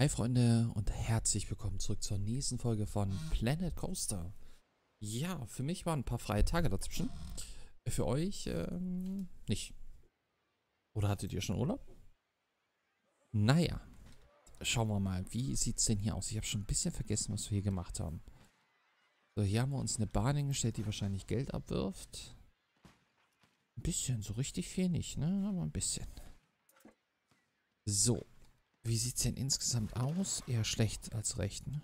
Hi Freunde und herzlich willkommen zurück zur nächsten Folge von Planet Coaster. Ja, für mich waren ein paar freie Tage dazwischen. Für euch ähm, nicht. Oder hattet ihr schon Urlaub? Naja, schauen wir mal, wie sieht es denn hier aus? Ich habe schon ein bisschen vergessen, was wir hier gemacht haben. So, hier haben wir uns eine Bahn hingestellt, die wahrscheinlich Geld abwirft. Ein bisschen, so richtig viel nicht, ne? Aber ein bisschen. So, wie sieht es denn insgesamt aus? Eher schlecht als recht, ne?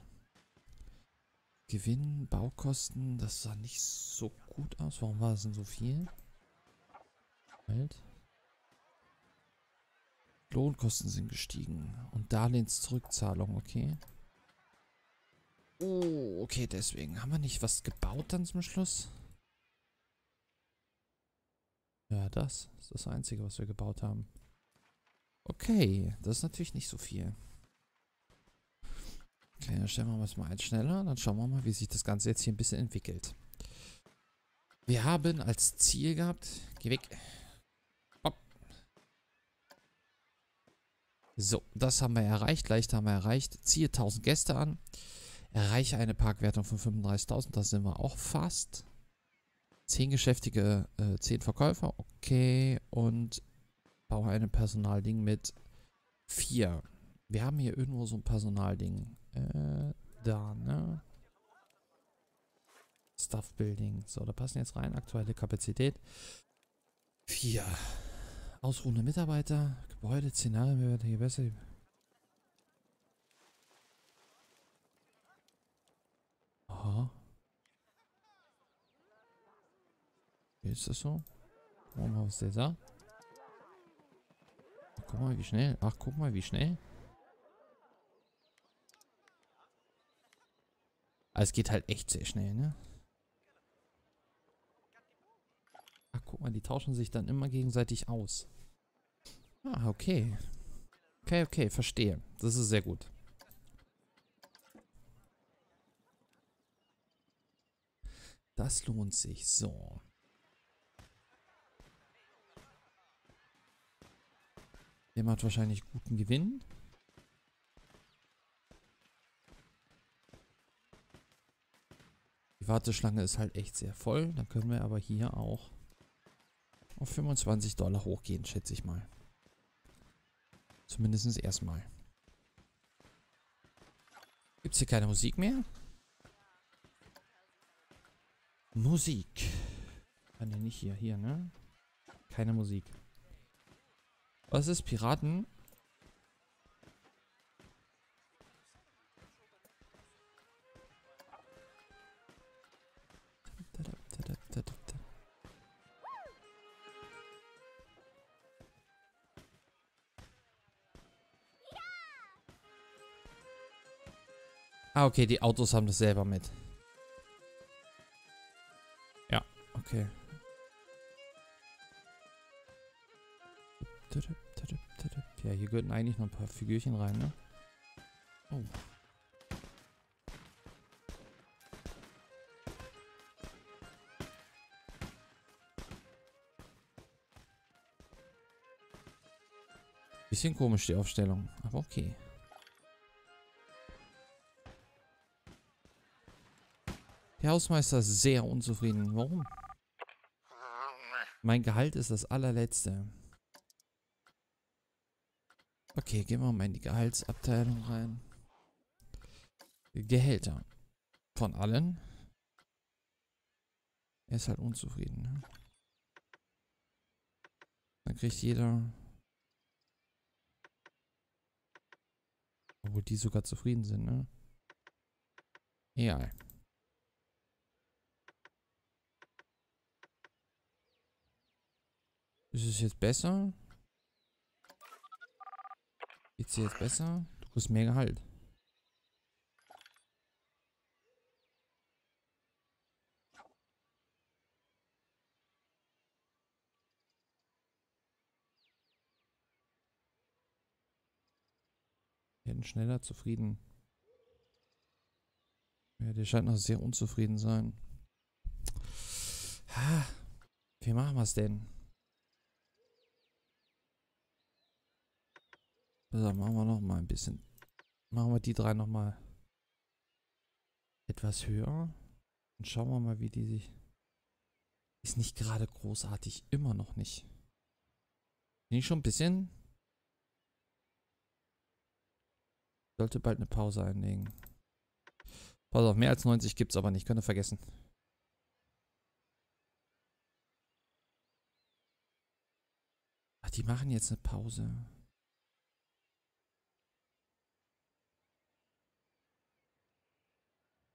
Gewinn, Baukosten, das sah nicht so gut aus. Warum war es denn so viel? Halt. Lohnkosten sind gestiegen. Und Darlehenszurückzahlung, okay. Oh, okay, deswegen. Haben wir nicht was gebaut dann zum Schluss? Ja, das ist das Einzige, was wir gebaut haben. Okay, das ist natürlich nicht so viel. Okay, dann stellen wir es mal eins schneller. Dann schauen wir mal, wie sich das Ganze jetzt hier ein bisschen entwickelt. Wir haben als Ziel gehabt... Geh weg. Hopp. So, das haben wir erreicht. Leicht haben wir erreicht. Ziehe 1000 Gäste an. Erreiche eine Parkwertung von 35.000. Da sind wir auch fast. 10 Geschäftige, äh, 10 Verkäufer. Okay. Und baue ein Personalding mit 4. Wir haben hier irgendwo so ein Personalding. Äh, da, ne? Stuff Building. So, da passen jetzt rein. Aktuelle Kapazität. 4. Ausruhende Mitarbeiter. Gebäude, Szenarien werden hier besser. Aha. Wie ist das so? Was der sagt. Guck mal, wie schnell. Ach, guck mal, wie schnell. Aber es geht halt echt sehr schnell, ne? Ach, guck mal, die tauschen sich dann immer gegenseitig aus. Ah, okay. Okay, okay, verstehe. Das ist sehr gut. Das lohnt sich. So. Der macht wahrscheinlich guten Gewinn. Die Warteschlange ist halt echt sehr voll. Dann können wir aber hier auch auf 25 Dollar hochgehen, schätze ich mal. Zumindest erstmal. Gibt es hier keine Musik mehr? Musik. Ah ne, nicht hier. Hier, ne? Keine Musik. Was ist Piraten? Ah, okay, die Autos haben das selber mit. Ja, okay. Ja, hier gehören eigentlich noch ein paar Figürchen rein, ne? Oh. Bisschen komisch die Aufstellung, aber okay. Der Hausmeister ist sehr unzufrieden. Warum? Mein Gehalt ist das allerletzte. Okay, gehen wir mal in die Gehaltsabteilung rein. Gehälter. Von allen. Er ist halt unzufrieden. Ne? Dann kriegt jeder... Obwohl die sogar zufrieden sind, ne? Egal. Ist es jetzt besser? Geht's dir jetzt besser? Du kriegst mehr Gehalt. Werden schneller zufrieden. Ja, der scheint noch sehr unzufrieden sein. Wie machen wir es denn? So, machen wir noch mal ein bisschen Machen wir die drei nochmal etwas höher. Und schauen wir mal, wie die sich... Ist nicht gerade großartig. Immer noch nicht. Bin ich schon ein bisschen... Sollte bald eine Pause einlegen. Pass auf, mehr als 90 gibt es aber nicht. Könnt ihr vergessen. Ach, die machen jetzt eine Pause.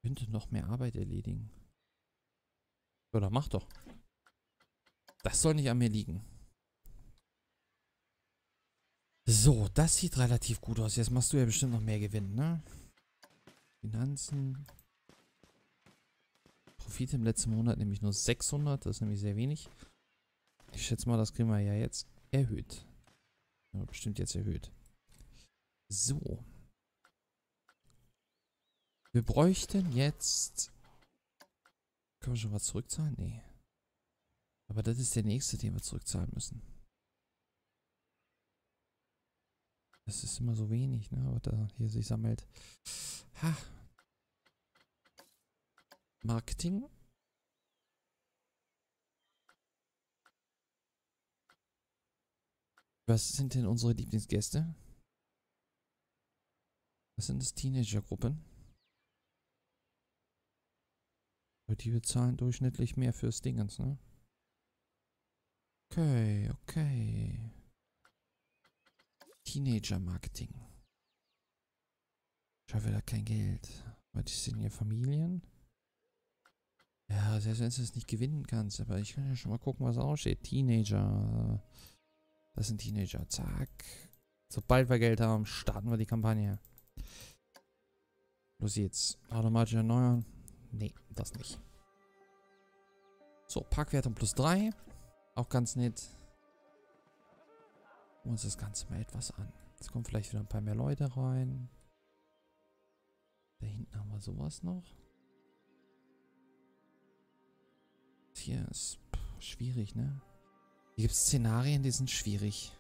Könnte noch mehr Arbeit erledigen. Oder mach doch. Das soll nicht an mir liegen. So, das sieht relativ gut aus. Jetzt machst du ja bestimmt noch mehr Gewinn, ne? Finanzen. Profit im letzten Monat nämlich nur 600. Das ist nämlich sehr wenig. Ich schätze mal, das kriegen wir ja jetzt erhöht. Bestimmt jetzt erhöht. So. Wir bräuchten jetzt... Können wir schon was zurückzahlen? Nee. Aber das ist der nächste, den wir zurückzahlen müssen. Das ist immer so wenig, ne? Was da hier sich sammelt. Ha. Marketing. Was sind denn unsere Lieblingsgäste? Was sind das Teenagergruppen? Die bezahlen durchschnittlich mehr fürs Dingens, ne? Okay, okay. Teenager-Marketing. Ich habe wieder kein Geld. Was sind hier Familien? Ja, selbst wenn du es nicht gewinnen kannst, aber ich kann ja schon mal gucken, was aussteht. Teenager. Das sind Teenager. Zack. Sobald wir Geld haben, starten wir die Kampagne. Los jetzt. Automatisch erneuern. Nee, das nicht. So, Parkwertung plus 3. Auch ganz nett. Gucken uns das Ganze mal etwas an. Jetzt kommen vielleicht wieder ein paar mehr Leute rein. Da hinten haben wir sowas noch. Hier ist schwierig, ne? Hier gibt es Szenarien, die sind schwierig.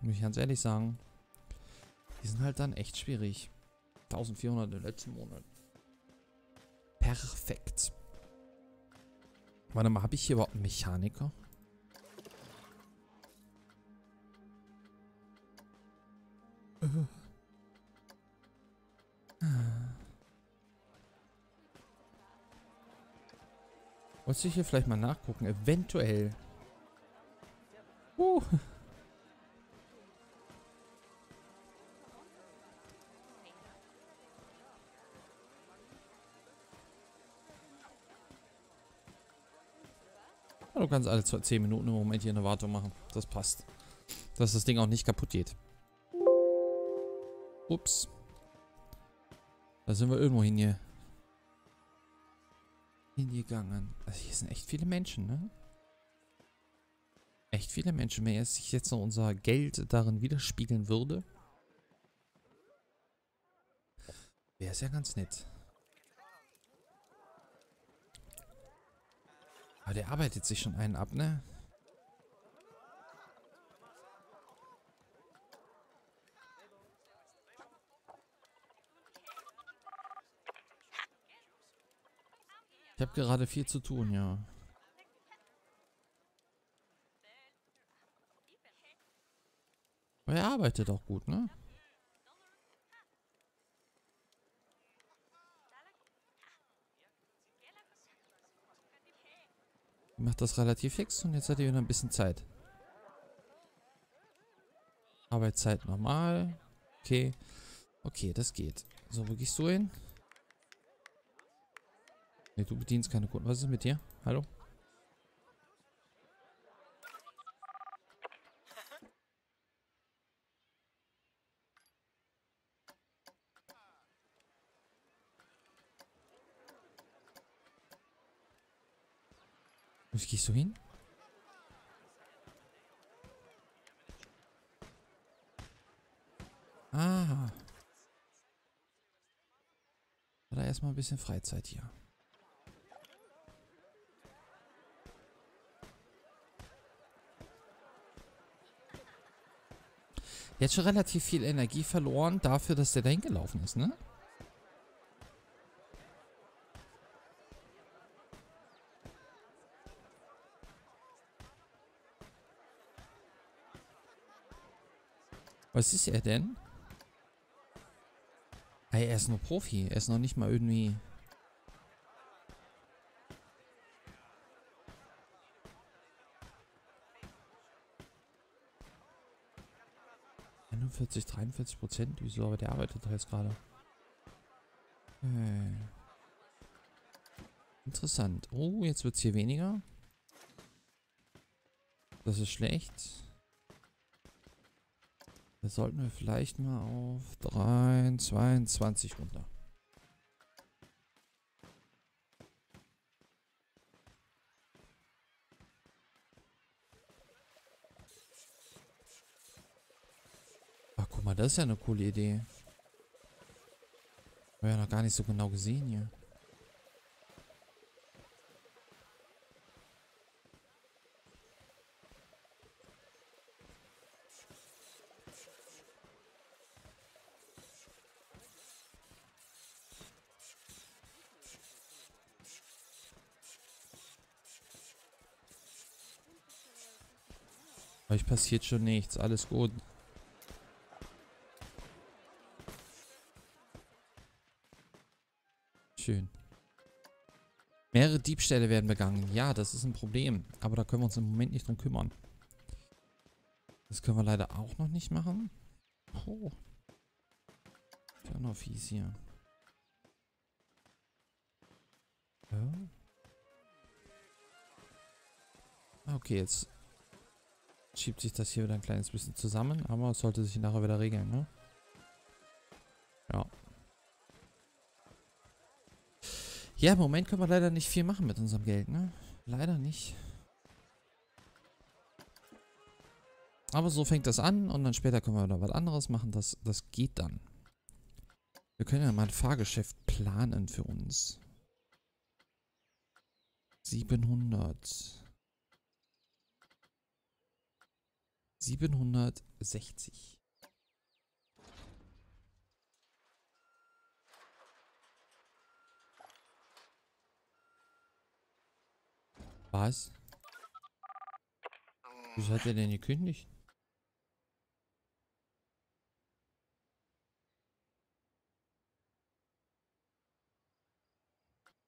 Muss ich ganz ehrlich sagen. Die sind halt dann echt schwierig. 1400 im letzten Monat. Perfekt. Warte mal, habe ich hier überhaupt einen Mechaniker? Muss ich hier vielleicht mal nachgucken? Eventuell. Uh. Du kannst alle 10 Minuten im Moment hier eine Wartung machen. Das passt. Dass das Ding auch nicht kaputt geht. Ups. Da sind wir irgendwo hin hier. Hingegangen. Also hier sind echt viele Menschen, ne? Echt viele Menschen. Wenn sich jetzt noch unser Geld darin widerspiegeln würde, wäre es ja ganz nett. Aber der arbeitet sich schon einen ab, ne? Ich habe gerade viel zu tun, ja. Aber er arbeitet auch gut, ne? Macht das relativ fix und jetzt hat ihr wieder ein bisschen Zeit. Arbeitszeit normal. Okay. Okay, das geht. So, wo gehst du hin? Ne, du bedienst keine Kunden. Was ist mit dir? Hallo? Gehst du hin? Ah. Hat er erstmal ein bisschen Freizeit hier. Jetzt schon relativ viel Energie verloren dafür, dass der da hingelaufen ist, ne? Was ist er denn? Ey, er ist nur Profi. Er ist noch nicht mal irgendwie... 41, 43 Prozent. Wieso? Aber der arbeitet doch jetzt gerade. Äh. Interessant. Oh, jetzt wird es hier weniger. Das ist schlecht. Da sollten wir vielleicht mal auf 3, 22 runter. mal, das ist ja eine coole Idee. Haben wir ja noch gar nicht so genau gesehen hier. Euch passiert schon nichts, alles gut. Schön. Mehrere Diebstähle werden begangen. Ja, das ist ein Problem. Aber da können wir uns im Moment nicht drum kümmern. Das können wir leider auch noch nicht machen. Oh. Ist ja noch fies hier. Ja. Okay, jetzt schiebt sich das hier wieder ein kleines bisschen zusammen, aber es sollte sich nachher wieder regeln, ne? Ja. Ja, im Moment können wir leider nicht viel machen mit unserem Geld, ne? Leider nicht. Aber so fängt das an und dann später können wir da was anderes machen. Das, das geht dann. Wir können ja mal ein Fahrgeschäft planen für uns. 700. 760. Was? Wieso hat er denn gekündigt?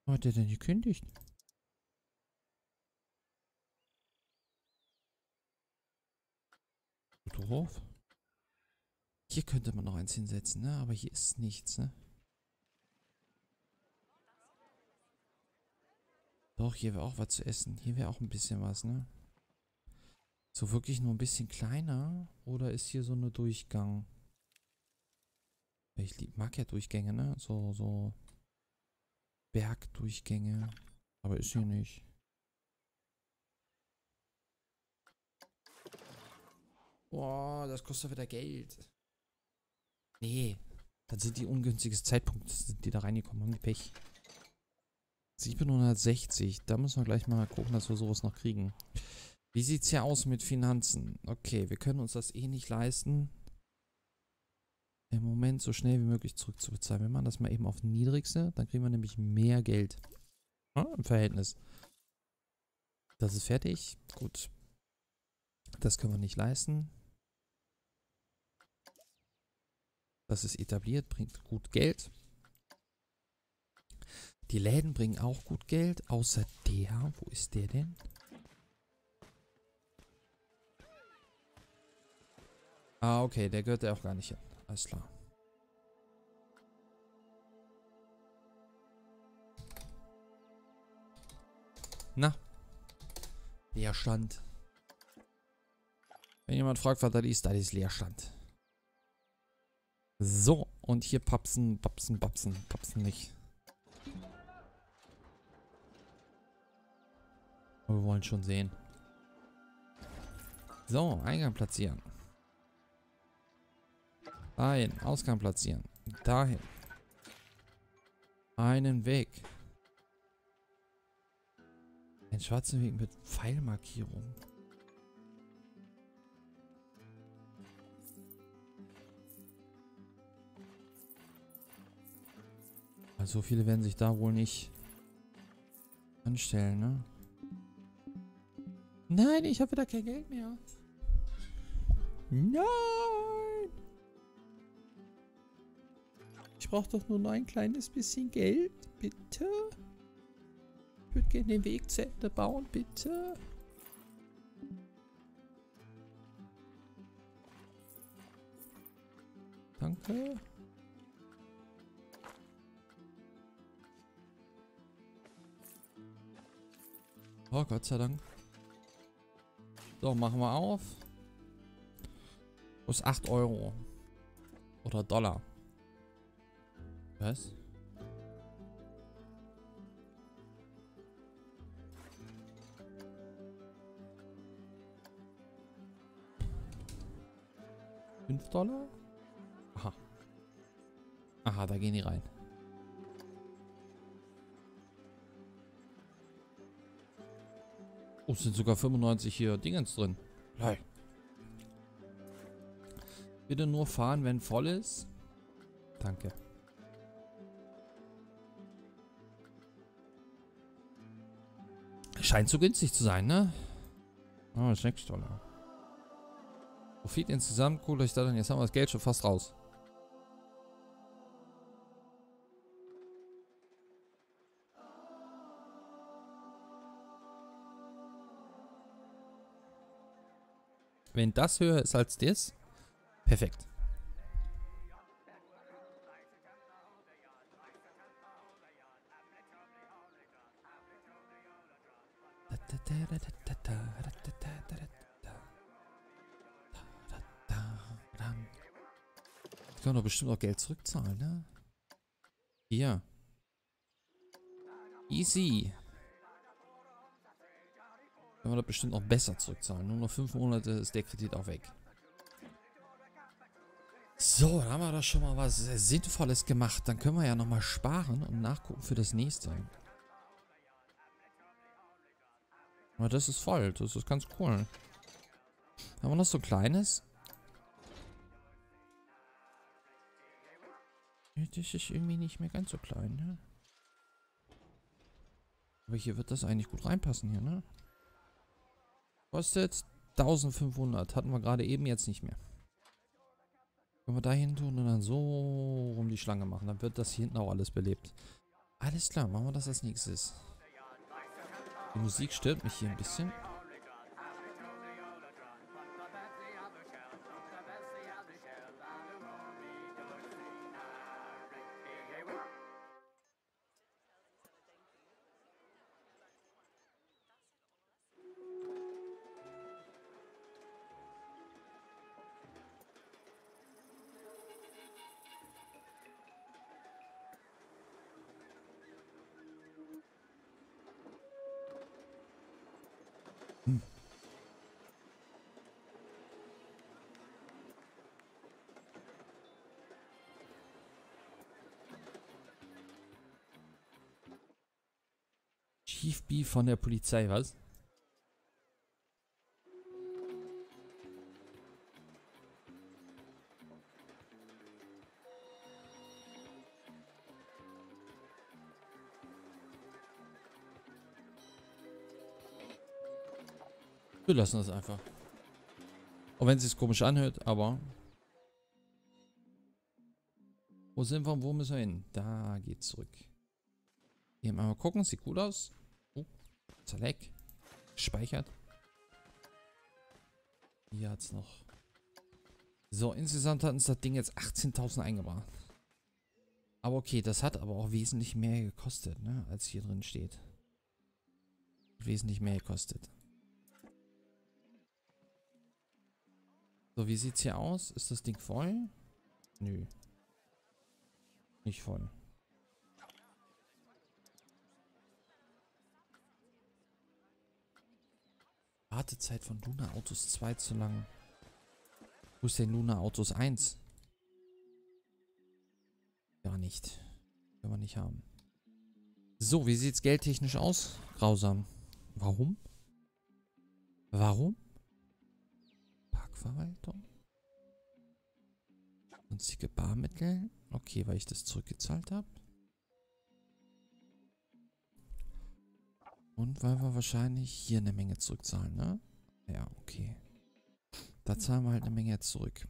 Wo hat er denn gekündigt? Drauf. Hier könnte man noch eins hinsetzen, ne? Aber hier ist nichts, ne? Doch, hier wäre auch was zu essen. Hier wäre auch ein bisschen was, ne? So wirklich nur ein bisschen kleiner? Oder ist hier so eine Durchgang? Ich mag ja Durchgänge, ne? So, so Bergdurchgänge. Aber ist hier nicht. Boah, das kostet wieder Geld. Nee. Dann sind die ungünstigen Zeitpunkte, die da reingekommen haben, die Pech. 760. Da müssen wir gleich mal gucken, dass wir sowas noch kriegen. Wie sieht es hier aus mit Finanzen? Okay, wir können uns das eh nicht leisten. Im Moment so schnell wie möglich zurückzubezahlen. Wir machen das mal eben auf niedrigste. Dann kriegen wir nämlich mehr Geld. Ja, Im Verhältnis. Das ist fertig. Gut. Das können wir nicht leisten. Das ist etabliert, bringt gut Geld. Die Läden bringen auch gut Geld, außer der. Wo ist der denn? Ah, okay, der gehört ja auch gar nicht hin. Alles klar. Na. Leerstand. Wenn jemand fragt, was das ist, das ist Leerstand. So, und hier papsen, papsen, papsen, papsen nicht. Aber wir wollen schon sehen. So, Eingang platzieren. Dahin, Ausgang platzieren. Dahin. Einen Weg. Ein schwarzer Weg mit Pfeilmarkierung. So viele werden sich da wohl nicht anstellen, ne? Nein, ich habe wieder kein Geld mehr. Nein! Ich brauche doch nur noch ein kleines bisschen Geld, bitte. Ich würde gerne den Weg zu Ende bauen, bitte. Danke. Oh, Gott sei Dank. So, machen wir auf. Plus 8 Euro. Oder Dollar. Was? Fünf Dollar? Aha. Aha, da gehen die rein. Oh, es sind sogar 95 hier Dingens drin. Lol. Bitte nur fahren, wenn voll ist. Danke. Scheint so günstig zu sein, ne? Oh, 6 Dollar. Profit insgesamt, cool, euch da dann. Jetzt haben wir das Geld schon fast raus. Wenn das höher ist als das, perfekt. Ich kann doch bestimmt auch Geld zurückzahlen, ne? Hier. Easy. Können wir das bestimmt noch besser zurückzahlen. Nur noch fünf Monate ist der Kredit auch weg. So, dann haben wir doch schon mal was Sinnvolles gemacht. Dann können wir ja nochmal sparen und nachgucken für das nächste. Aber das ist voll. Das ist ganz cool. Haben wir noch so kleines? Das ist irgendwie nicht mehr ganz so klein, ne? Aber hier wird das eigentlich gut reinpassen hier, ne? Kostet 1500. Hatten wir gerade eben jetzt nicht mehr. Können wir da hin tun und dann so rum die Schlange machen. Dann wird das hier hinten auch alles belebt. Alles klar, machen wir das als nächstes. Die Musik stört mich hier ein bisschen. Chief B von der Polizei, was? Wir lassen das einfach. Auch wenn es sich komisch anhört, aber... Wo sind wir und wo müssen wir hin? Da geht's zurück. Hier mal gucken, sieht gut aus. Oh, zerleck. Speichert. Hier hat's noch. So, insgesamt hat uns das Ding jetzt 18.000 eingebracht. Aber okay, das hat aber auch wesentlich mehr gekostet, ne, als hier drin steht. Wesentlich mehr gekostet. So, wie sieht's hier aus? Ist das Ding voll? Nö. Nicht voll. Wartezeit von Luna Autos 2 zu lang. Wo ist denn Luna Autos 1? Gar nicht. Können wir nicht haben. So, wie sieht's geldtechnisch aus? Grausam. Warum? Warum? Burgverwaltung. Sonstige Barmittel. Okay, weil ich das zurückgezahlt habe. Und weil wir wahrscheinlich hier eine Menge zurückzahlen, ne? Ja, okay. Da zahlen wir halt eine Menge zurück.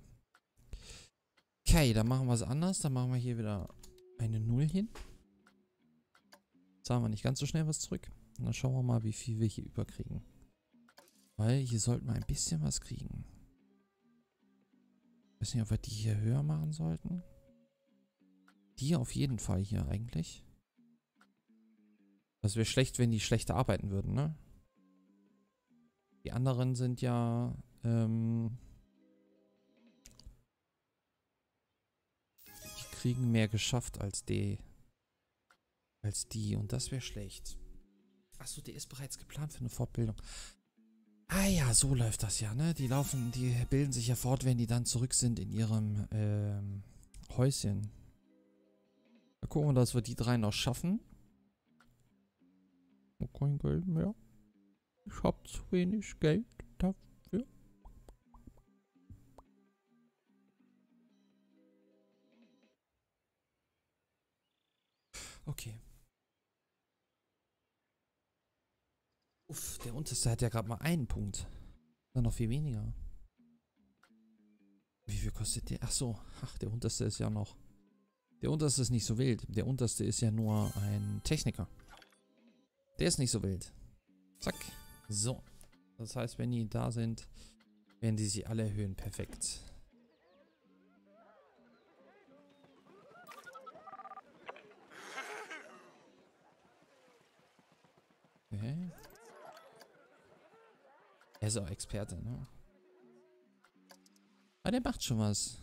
Okay, dann machen wir es anders. Dann machen wir hier wieder eine Null hin. Zahlen wir nicht ganz so schnell was zurück. Und dann schauen wir mal, wie viel wir hier überkriegen. Weil hier sollten wir ein bisschen was kriegen. Ich weiß nicht, ob wir die hier höher machen sollten. Die auf jeden Fall hier eigentlich. Das wäre schlecht, wenn die schlechter arbeiten würden, ne? Die anderen sind ja, ähm, die kriegen mehr geschafft als die, als die. Und das wäre schlecht. Achso, die ist bereits geplant für eine Fortbildung. Ah ja, so läuft das ja, ne? Die laufen, die bilden sich ja fort, wenn die dann zurück sind in ihrem ähm, Häuschen. Da gucken wir, dass wir die drei noch schaffen. Kein Geld mehr. Ich hab zu wenig Geld dafür. Okay. Uff, der unterste hat ja gerade mal einen Punkt. Dann noch viel weniger. Wie viel kostet der? Ach so, ach, der unterste ist ja noch... Der unterste ist nicht so wild. Der unterste ist ja nur ein Techniker. Der ist nicht so wild. Zack. So. Das heißt, wenn die da sind, werden die sich alle erhöhen. Perfekt. Okay. Er ist auch Experte, ne? Aber der macht schon was.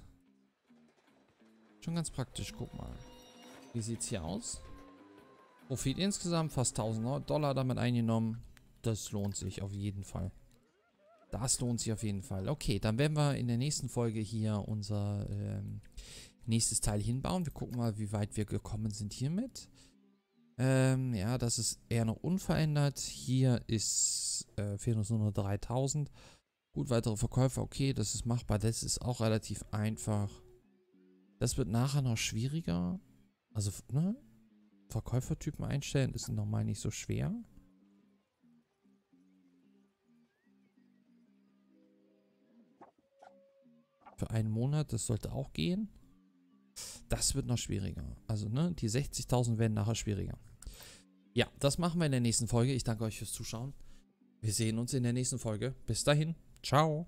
Schon ganz praktisch, guck mal. Wie sieht's hier aus? Profit insgesamt fast 1000 Dollar damit eingenommen. Das lohnt sich auf jeden Fall. Das lohnt sich auf jeden Fall. Okay, dann werden wir in der nächsten Folge hier unser ähm, nächstes Teil hinbauen. Wir gucken mal, wie weit wir gekommen sind hiermit. Ähm, ja, das ist eher noch unverändert. Hier ist, äh, fehlen uns nur noch 3000. Gut, weitere Verkäufer, okay, das ist machbar. Das ist auch relativ einfach. Das wird nachher noch schwieriger. Also, ne? Verkäufertypen einstellen ist normal nicht so schwer. Für einen Monat, das sollte auch gehen. Das wird noch schwieriger. Also, ne, die 60.000 werden nachher schwieriger. Ja, das machen wir in der nächsten Folge. Ich danke euch fürs Zuschauen. Wir sehen uns in der nächsten Folge. Bis dahin. Ciao.